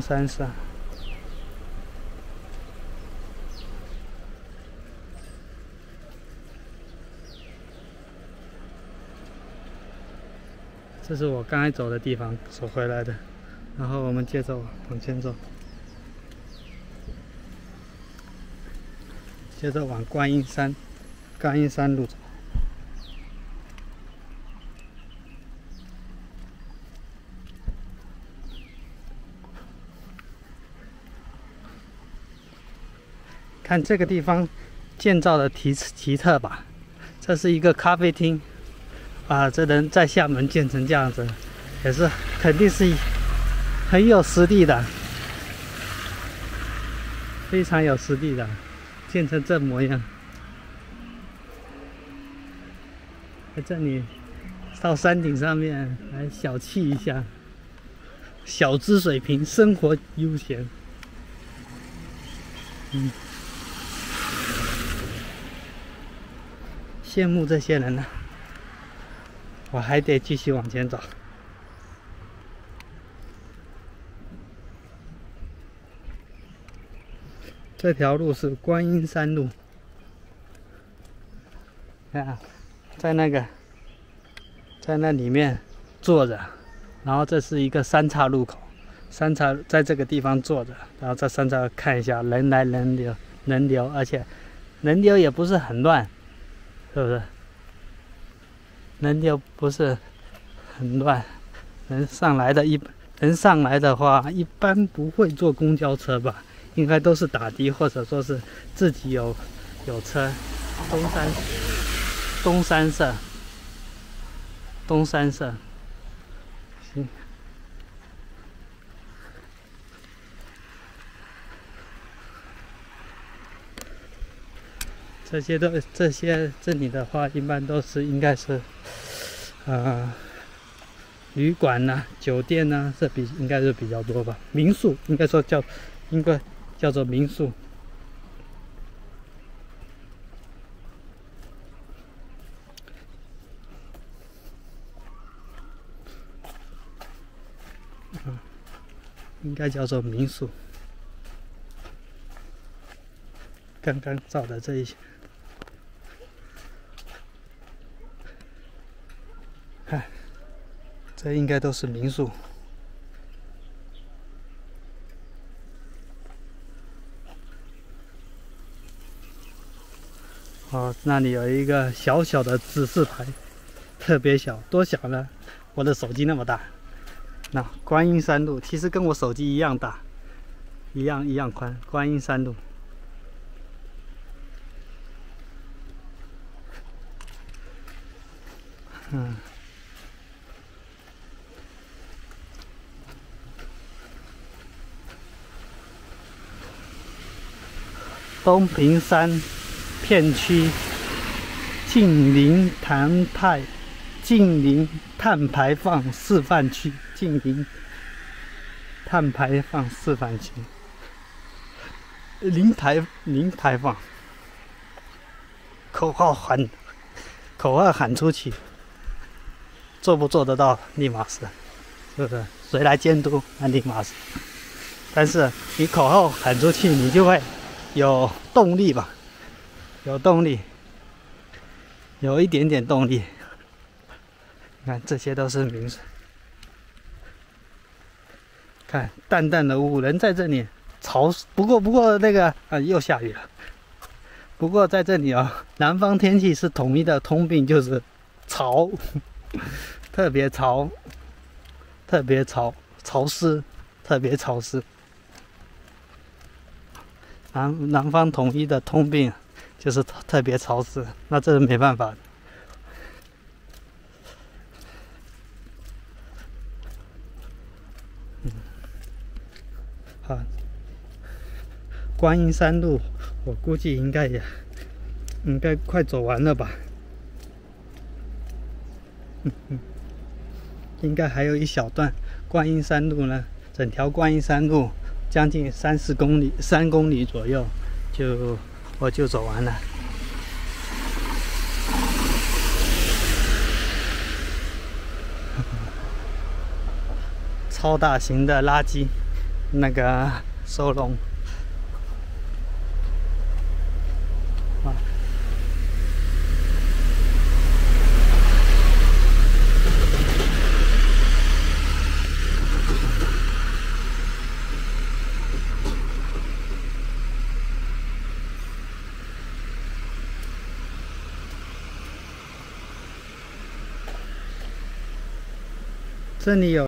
山上。这是我刚才走的地方，走回来的。然后我们接着往前走，接着往观音山、观音山路走。看这个地方建造的奇奇特吧，这是一个咖啡厅。啊，这能在厦门建成这样子，也是肯定是很有实力的，非常有实力的，建成这模样。在这里到山顶上面来小憩一下，小资水平，生活悠闲。嗯，羡慕这些人呢。我还得继续往前走。这条路是观音山路，看，在那个，在那里面坐着，然后这是一个三岔路口，三岔在这个地方坐着，然后在三岔看一下人来人流，人流，而且人流也不是很乱，是不是？人流不是很乱，人上来的一人上来的话，一般不会坐公交车吧？应该都是打的，或者说是自己有有车。东山东山社，东山社，行。这些都这些这里的话，一般都是应该是，啊，旅馆呐、酒店呐，这比应该是比较多吧。民宿应该说叫，应该叫做民宿。应该叫做民宿。刚刚照的这一些。这应该都是民宿。哦，那里有一个小小的指示牌，特别小，多小呢？我的手机那么大。那观音山路其实跟我手机一样大，一样一样宽。观音山路。嗯。东平山片区近邻碳排近邻碳排放示范区，近邻碳排放示范区，零排零排放，口号喊，口号喊出去，做不做得到立马是，是不是？谁来监督那立马是，但是你口号喊出去，你就会。有动力吧，有动力，有一点点动力。你看，这些都是名字。看，淡淡的雾，人在这里潮。不过，不过那个啊，又下雨了。不过在这里啊，南方天气是统一的通病，就是潮，特别潮，特别潮，潮湿，特别潮湿。南南方统一的通病就是特别潮湿，那这是没办法。嗯，好，观音山路，我估计应该也应该快走完了吧。嗯嗯，应该还有一小段观音山路呢，整条观音山路。将近三四公里，三公里左右，就我就走完了。超大型的垃圾那个收容。这里有。